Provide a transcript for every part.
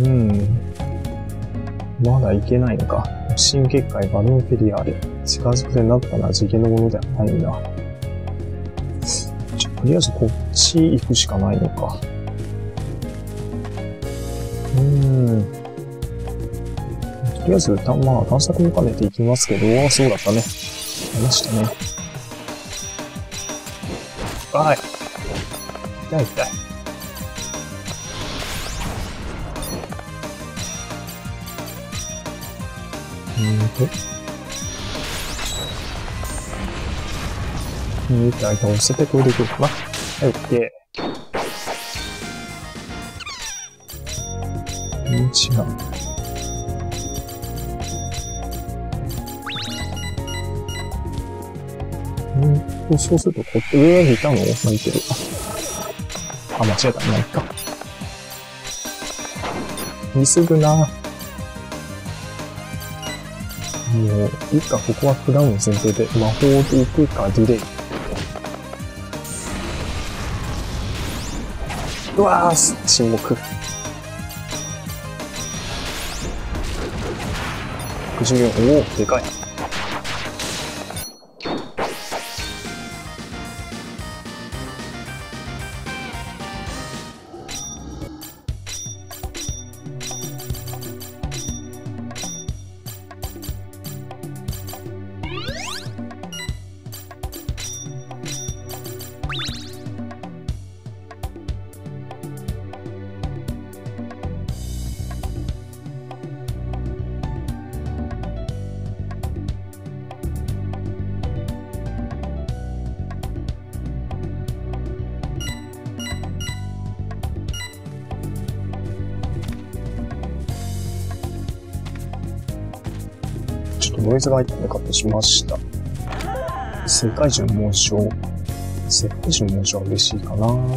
うん。まだいけないのか。新結界バルーンフェリアーで近づくでなったな次元のものではないんだ。ちょとりあえずこっち行くしかないのか。うん。とりあえず、たまあ、探索も兼ねていきますけど、あそうだったね。ありましたね。はい。痛い痛い。うーんと。見た間押せてこれでいこうかな。はい、オッケー。うん、違う。うん。と、そうすると、こっち、上にいたのまあ、いける。あ、あ間違えた。まあ、いか。ミスぐな。もう、いいか、ここはクラウン先生で、魔法でいくか、ディレイ。うわー、沈黙。64、おお、でかい。ノイズが入ってなかったしました。世界中紋章。世界中紋章は嬉しいかな。ん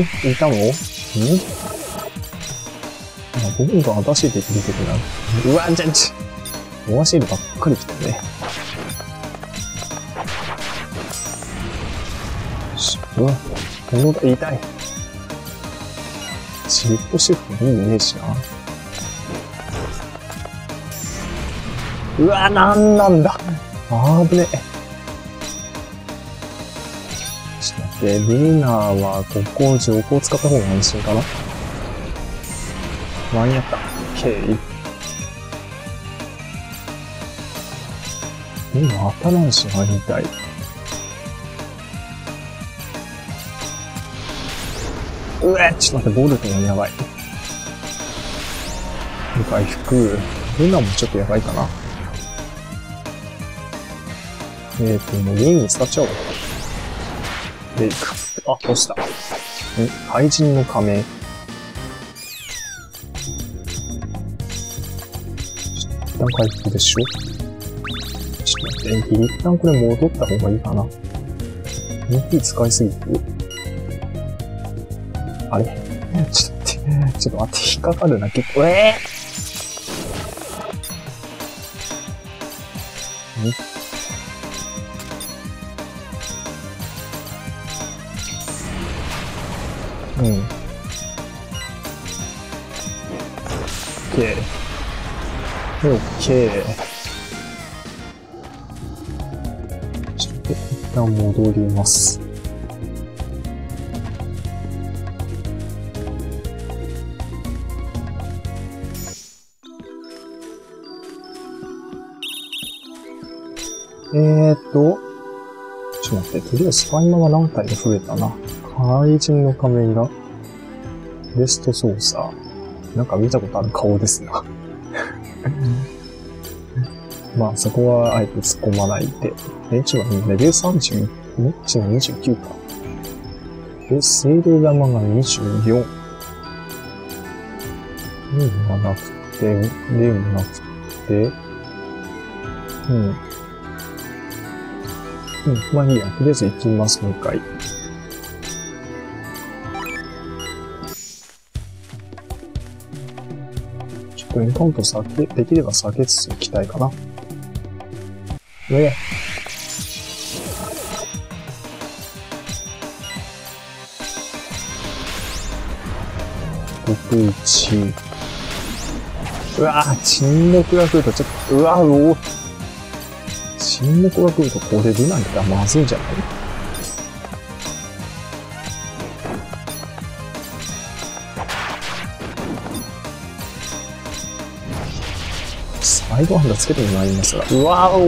いたの？んあ、どんどん新しい敵出てくるな。うわ、じゃち、オアシールばっかり来たね。うわ、物が痛い。シリットシフトいいイメージな。うわ、なんなんだ。あぶね。ちょっと待って、リーナーはここ情報を使った方が安心かな間に合った。OK。今、新しいがりたい。うわちょっと待って、ボルトがやばい。回復。ルナもちょっとやばいかな。えっ、ー、と、もうゲームに使っちゃおう。で、あ、落ちた。ん怪人の仮面。一旦回復でしょちょっと待って、一旦これ戻った方がいいかな。MP 使いすぎてる。あれ？ちょっと待って、ちょっと待って、引っかかるな、結構。えぇ、んうん。オッケー。オッケー。ちょっと一旦戻ります。えーっと、ちょっと待って、とりあえずスパイマが何体か増えたな。怪人の仮面が、ベスト操作。なんか見たことある顔ですな。まあ、そこはあえて突っ込まないで。え、ちょっと待って、レベル30、ん違う、29か。で、精霊玉が24。レームがなくて、レームなくて、うん。うん、まあいいや。とりあえず行きます、もう一回。ちょっとエンカウント避け、できれば避けつつ行きたいかな。61。うわぁ、沈黙が来るとちょっと、うわぁ、お沈黙が来るとこれルナ来たらまずいんじゃない？サイドハンドつけてもらいますが、うわお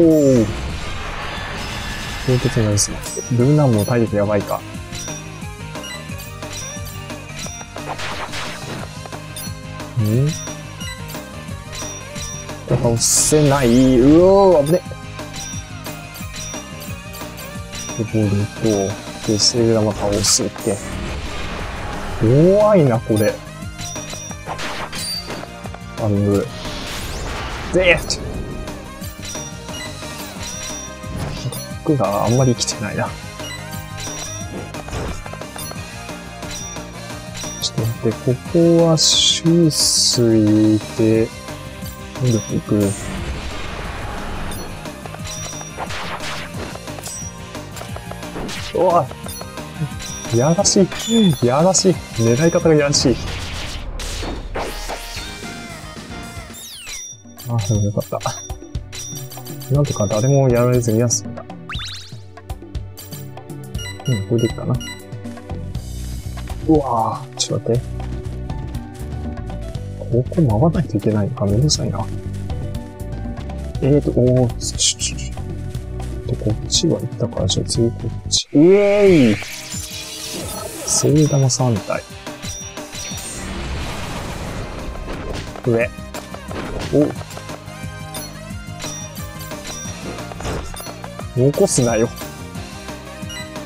強敵なですね。ルナも体力やばいか。ん？倒せない。うおー、危ね。で、ボルと、で、セグラマ倒すって。怖いな、これ。アング。で服があんまり生きてないな。ちょっと待って、ここは周水で、なんで行くおいやらしい。やらしい。狙い方がやらしい。あ、でもよかった。なんとか誰もやられずに休んだ。うん、これでいいかな。うわぁ、ちょっと待って。ここ回らないといけないのかめんどくさいな。えーと、おー、ちょ、ちょ、ちょ。で、こっちは行ったから、じゃあ次こっち。うえーい聖玉3体。上。お残すなよ。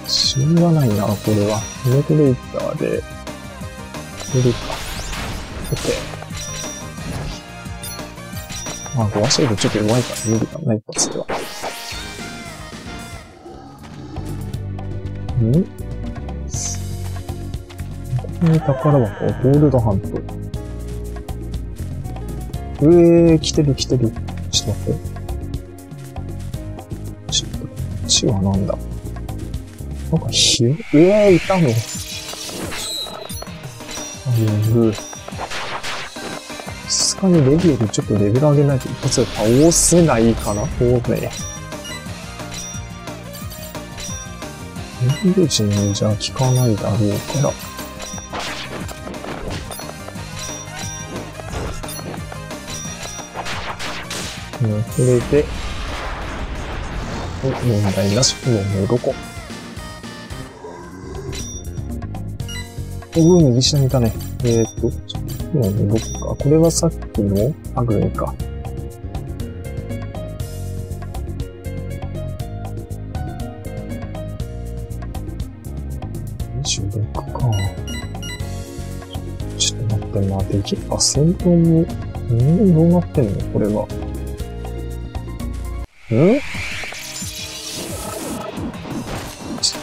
しょうがないな、これは。ネトレーターで、これか。オッケー。あ、こう足がちょっと弱いから無理だな、一発では。ん？ここに宝箱、ゴールドハント。えー、来てる来てる。ちょっと待って。こっちはなんだなんかひ、ええー、いたのあ、やる。さすがにレビューでちょっとレベル上げないと一発で倒せないかなそうね。レビューじゃ効かないだろうから。うん、これで、問題なし、もうどこお右下にいたね。えー、っと、もう動くか。これはさっきのアグレか。26か。ちょっと待って、まあ、できるか。戦闘も、んどうなってんのこれは。ん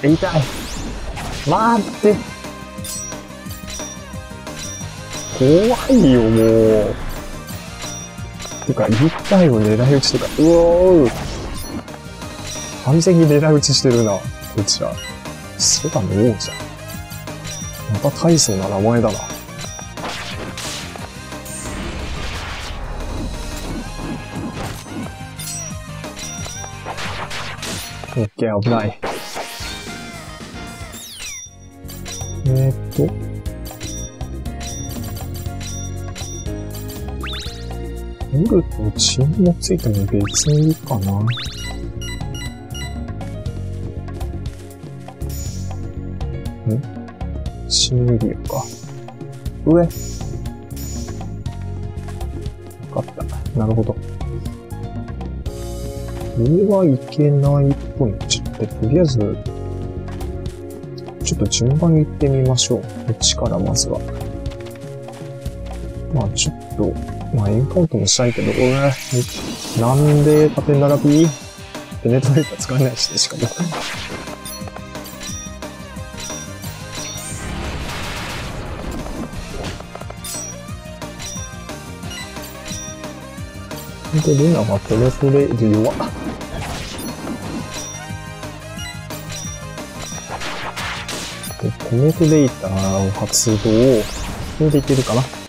痛い。待って。怖いよ、もう。てか、一体を狙い撃ちとか、うおー完全に狙い撃ちしてるな、こちら。ソダの王じゃん。また大層な名前だな。オッケー、危ない。えー、っと、モルとチンもついても別にいいかな。んシミリオか。上。わかった。なるほど。上はいけないっぽい。ちょっと、とりあえず、ちょっと順番に行ってみましょう。こっちからまずは。まあちょっと、まあエンカウントもしたいけど、俺、なんで縦並びペネトレーター使えないしね、しかも。で、ルナはペネトレー弱っ。で、ペネトレーターを発動。これでいけるかな。